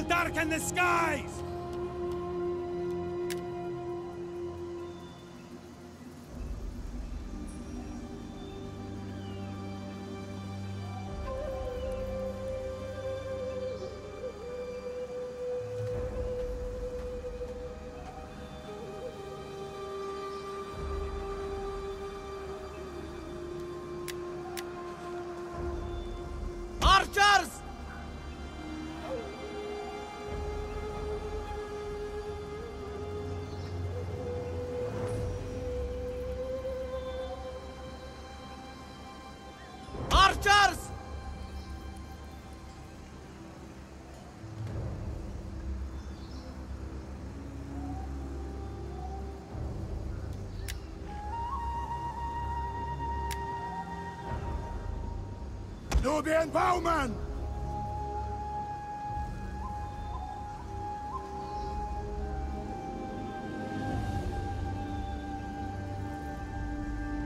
Will darken the skies! Archers! Nubian bowman!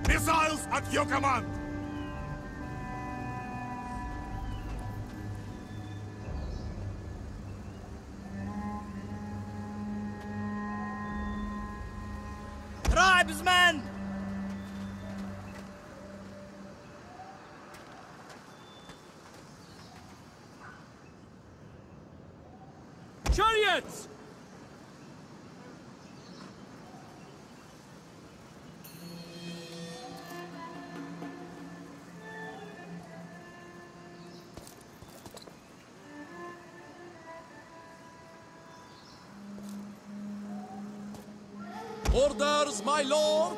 Missiles at your command! Chariots! Orders, my lord!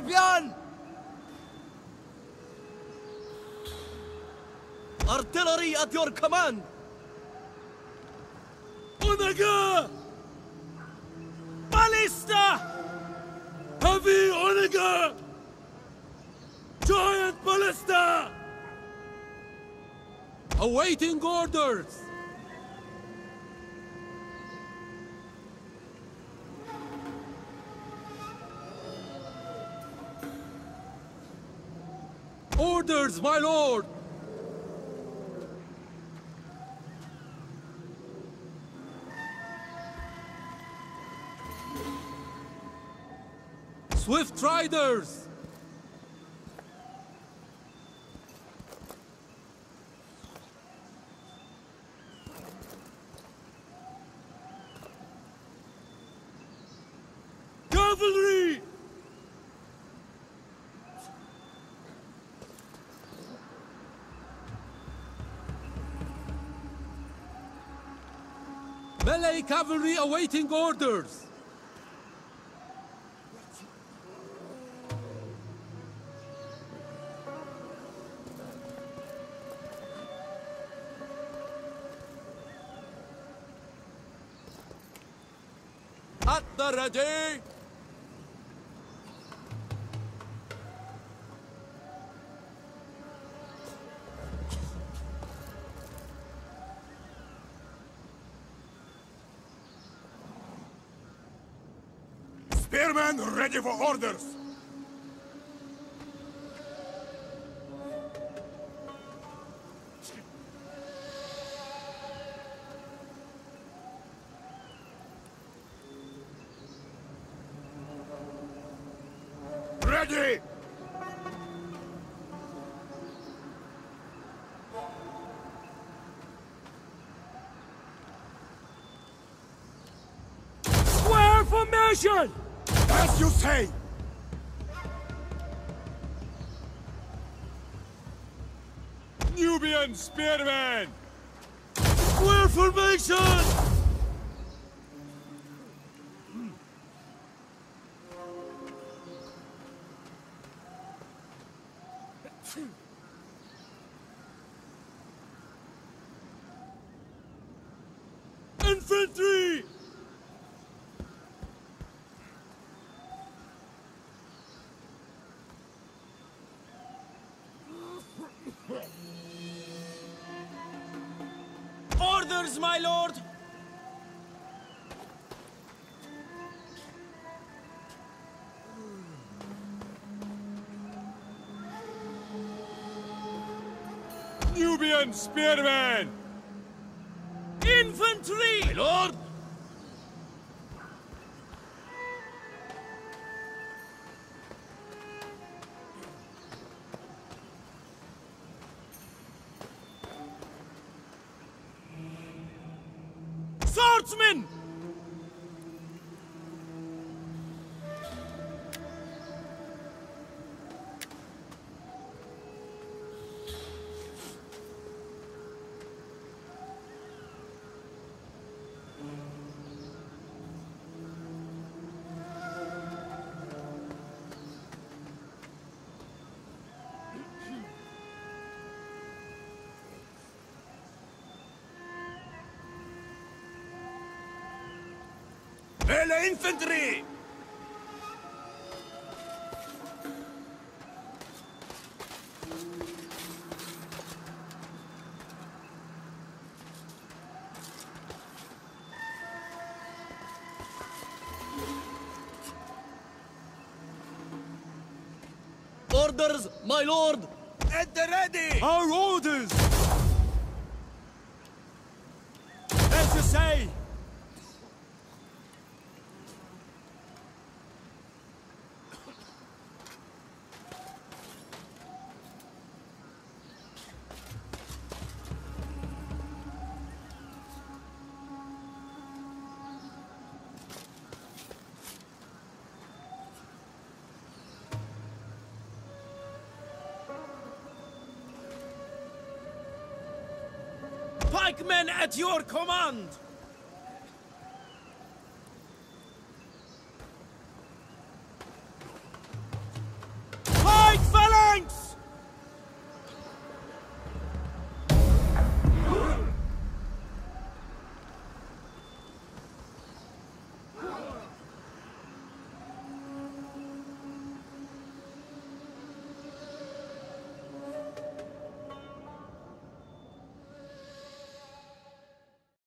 Scorpion! Artillery at your command! Onager! Ballista! Heavy Onager! Giant Ballista! Awaiting orders! Orders, my lord! Swift Riders! Cavalry! Melee cavalry awaiting orders! At the ready! Spearmen ready for orders! Ready! Square formation! As you say! Nubian spearmen! Square formation! Infantry! Orders, my lord! Nubian spearmen! Infantry! My lord! Melee infantry! Orders, my lord! At the ready! Our orders! Pikemen at your command!